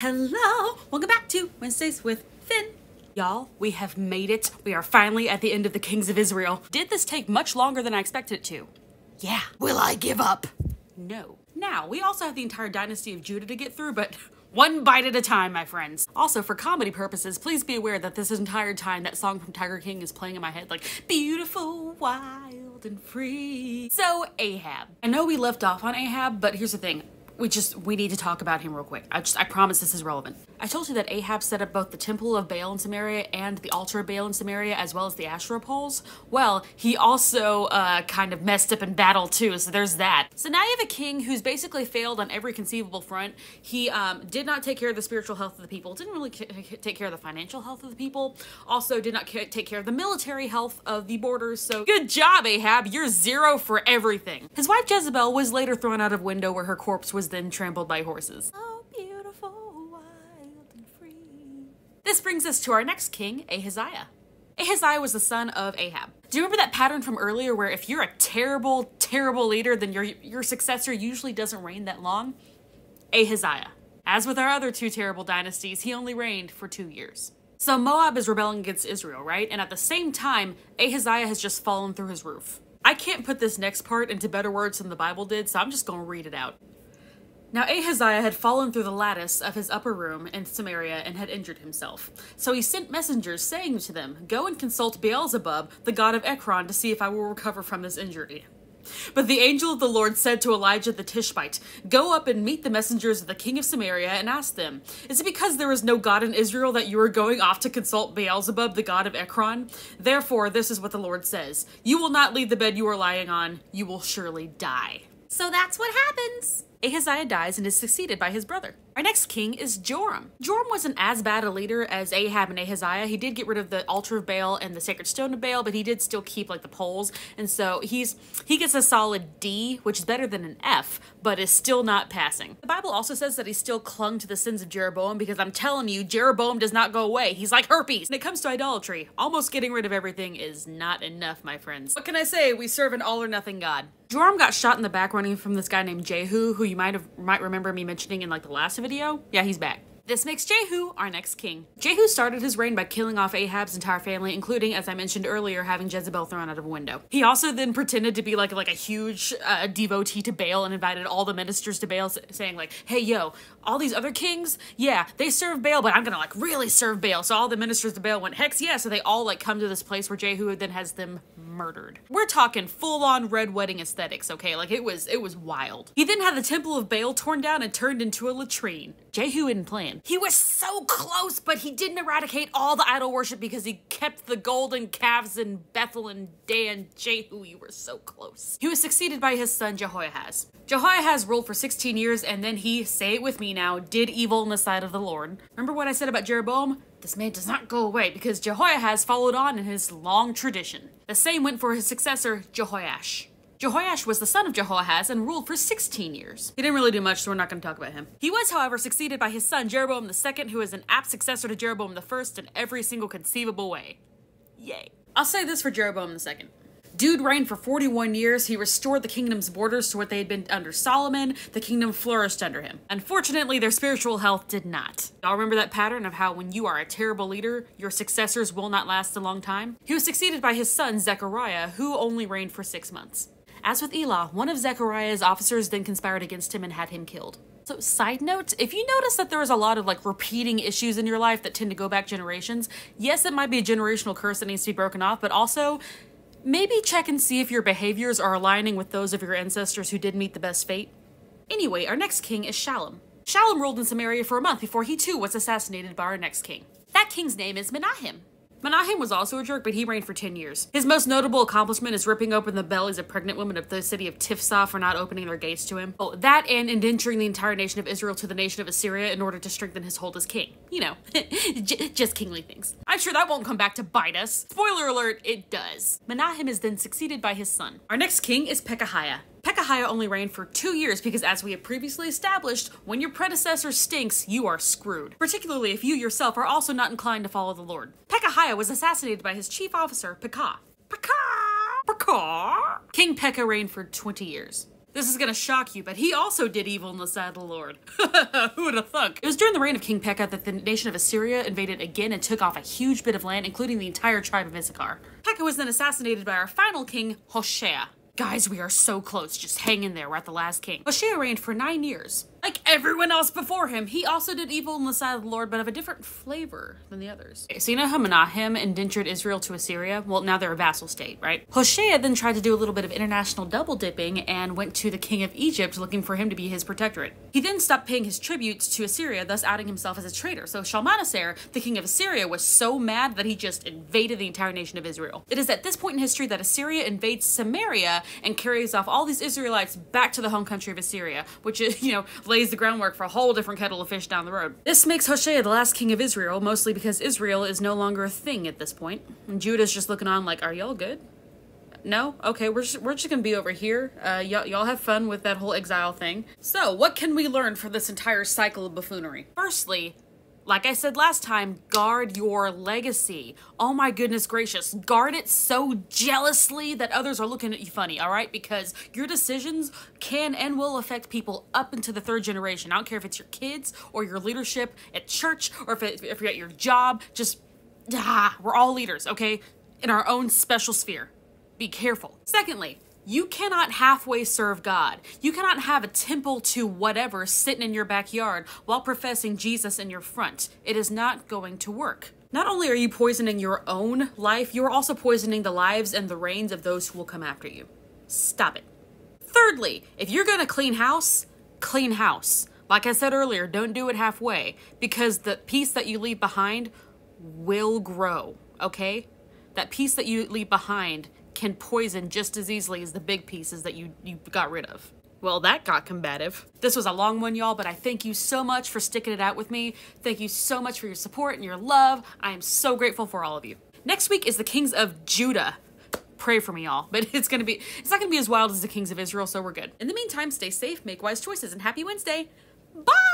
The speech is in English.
Hello, welcome back to Wednesdays with Fin. Y'all, we have made it. We are finally at the end of the Kings of Israel. Did this take much longer than I expected it to? Yeah. Will I give up? No. Now, we also have the entire dynasty of Judah to get through, but one bite at a time, my friends. Also, for comedy purposes, please be aware that this entire time that song from Tiger King is playing in my head like, beautiful, wild, and free. So, Ahab. I know we left off on Ahab, but here's the thing we just we need to talk about him real quick. I just I promise this is relevant. I told you that Ahab set up both the temple of Baal in Samaria and the altar of Baal in Samaria, as well as the Asherah poles. Well, he also uh, kind of messed up in battle too, so there's that. So now you have a king who's basically failed on every conceivable front. He um, did not take care of the spiritual health of the people, didn't really take care of the financial health of the people, also did not take care of the military health of the borders. So good job, Ahab. You're zero for everything. His wife Jezebel was later thrown out of window where her corpse was then trampled by horses. Oh, beautiful, wild, and free. This brings us to our next king, Ahaziah. Ahaziah was the son of Ahab. Do you remember that pattern from earlier where if you're a terrible, terrible leader, then your, your successor usually doesn't reign that long? Ahaziah. As with our other two terrible dynasties, he only reigned for two years. So Moab is rebelling against Israel, right? And at the same time, Ahaziah has just fallen through his roof. I can't put this next part into better words than the Bible did, so I'm just gonna read it out. Now Ahaziah had fallen through the lattice of his upper room in Samaria and had injured himself. So he sent messengers saying to them, Go and consult Beelzebub, the god of Ekron, to see if I will recover from this injury. But the angel of the Lord said to Elijah the Tishbite, Go up and meet the messengers of the king of Samaria and ask them, Is it because there is no God in Israel that you are going off to consult Beelzebub, the god of Ekron? Therefore, this is what the Lord says You will not leave the bed you are lying on, you will surely die. So that's what happens. Ahaziah dies and is succeeded by his brother. Our next king is Joram. Joram wasn't as bad a leader as Ahab and Ahaziah. He did get rid of the altar of Baal and the sacred stone of Baal, but he did still keep like the poles. And so he's he gets a solid D, which is better than an F, but is still not passing. The Bible also says that he still clung to the sins of Jeroboam because I'm telling you, Jeroboam does not go away. He's like herpes. When it comes to idolatry, almost getting rid of everything is not enough, my friends. What can I say? We serve an all or nothing God. Joram got shot in the back running from this guy named Jehu, who you might have might remember me mentioning in like the last video. Yeah, he's back. This makes Jehu our next king. Jehu started his reign by killing off Ahab's entire family, including, as I mentioned earlier, having Jezebel thrown out of a window. He also then pretended to be like like a huge uh, devotee to Baal and invited all the ministers to Baal, saying like, "Hey, yo, all these other kings, yeah, they serve Baal, but I'm gonna like really serve Baal." So all the ministers to Baal went, "Hex yeah!" So they all like come to this place where Jehu then has them murdered. We're talking full-on red wedding aesthetics, okay? Like it was it was wild. He then had the temple of Baal torn down and turned into a latrine. Jehu didn't plan. He was so close, but he didn't eradicate all the idol worship because he kept the golden calves in Bethel and Dan. Jehu, you were so close. He was succeeded by his son Jehoahaz. Jehoahaz ruled for 16 years and then he, say it with me now, did evil in the sight of the Lord. Remember what I said about Jeroboam? This man does not go away because Jehoahaz followed on in his long tradition. The same went for his successor, Jehoash. Jehoash was the son of Jehoahaz and ruled for 16 years. He didn't really do much, so we're not going to talk about him. He was, however, succeeded by his son Jeroboam II, who is an apt successor to Jeroboam I in every single conceivable way. Yay. I'll say this for Jeroboam II. Dude reigned for 41 years. He restored the kingdom's borders to what they had been under Solomon. The kingdom flourished under him. Unfortunately, their spiritual health did not. Y'all remember that pattern of how when you are a terrible leader, your successors will not last a long time? He was succeeded by his son, Zechariah, who only reigned for six months. As with Elah, one of Zechariah's officers then conspired against him and had him killed. So, side note, if you notice that there is a lot of like repeating issues in your life that tend to go back generations, yes, it might be a generational curse that needs to be broken off, but also Maybe check and see if your behaviors are aligning with those of your ancestors who did meet the best fate. Anyway, our next king is Shallum. Shallum ruled in Samaria for a month before he too was assassinated by our next king. That king's name is Menahem. Menahem was also a jerk, but he reigned for 10 years. His most notable accomplishment is ripping open the bellies of pregnant women of the city of Tiphsah for not opening their gates to him. Oh, that and indenturing the entire nation of Israel to the nation of Assyria in order to strengthen his hold as king. You know, just kingly things. I'm sure that won't come back to bite us. Spoiler alert, it does. Menahem is then succeeded by his son. Our next king is Pekahiah. Pekahiah only reigned for two years because, as we have previously established, when your predecessor stinks, you are screwed. Particularly if you yourself are also not inclined to follow the Lord. Pekahiah was assassinated by his chief officer, Pekah. Pekah! Pekah! King Pekah reigned for 20 years. This is gonna shock you, but he also did evil in the sight of the Lord. Who would have thunk? It was during the reign of King Pekah that the nation of Assyria invaded again and took off a huge bit of land, including the entire tribe of Issachar. Pekah was then assassinated by our final king, Hoshea. Guys, we are so close. Just hang in there. We're at the last king. Hoshea reigned for nine years. Like everyone else before him, he also did evil in the sight of the Lord, but of a different flavor than the others. Okay, so you know how Menahem indentured Israel to Assyria? Well, now they're a vassal state, right? Hoshea then tried to do a little bit of international double dipping and went to the king of Egypt looking for him to be his protectorate. He then stopped paying his tributes to Assyria, thus outing himself as a traitor. So Shalmaneser, the king of Assyria, was so mad that he just invaded the entire nation of Israel. It is at this point in history that Assyria invades Samaria and carries off all these Israelites back to the home country of Assyria, which is, you know, lays the groundwork for a whole different kettle of fish down the road. This makes Hoshea the last king of Israel, mostly because Israel is no longer a thing at this point. And Judah's just looking on like, are y'all good? No? Okay, we're just, we're just gonna be over here. Uh, y'all have fun with that whole exile thing. So, what can we learn from this entire cycle of buffoonery? Firstly, like I said last time, guard your legacy. Oh my goodness gracious. Guard it so jealously that others are looking at you funny, all right? Because your decisions can and will affect people up into the third generation. I don't care if it's your kids or your leadership at church or if, it, if you're at your job. Just, ah, we're all leaders, okay? In our own special sphere. Be careful. Secondly, you cannot halfway serve God. You cannot have a temple to whatever sitting in your backyard while professing Jesus in your front. It is not going to work. Not only are you poisoning your own life, you are also poisoning the lives and the reigns of those who will come after you. Stop it. Thirdly, if you're gonna clean house, clean house. Like I said earlier, don't do it halfway because the piece that you leave behind will grow, okay? That piece that you leave behind can poison just as easily as the big pieces that you, you got rid of. Well, that got combative. This was a long one, y'all, but I thank you so much for sticking it out with me. Thank you so much for your support and your love. I am so grateful for all of you. Next week is the Kings of Judah. Pray for me, y'all, but it's gonna be, it's not gonna be as wild as the Kings of Israel, so we're good. In the meantime, stay safe, make wise choices, and happy Wednesday. Bye!